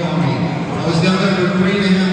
I was down there for three and a half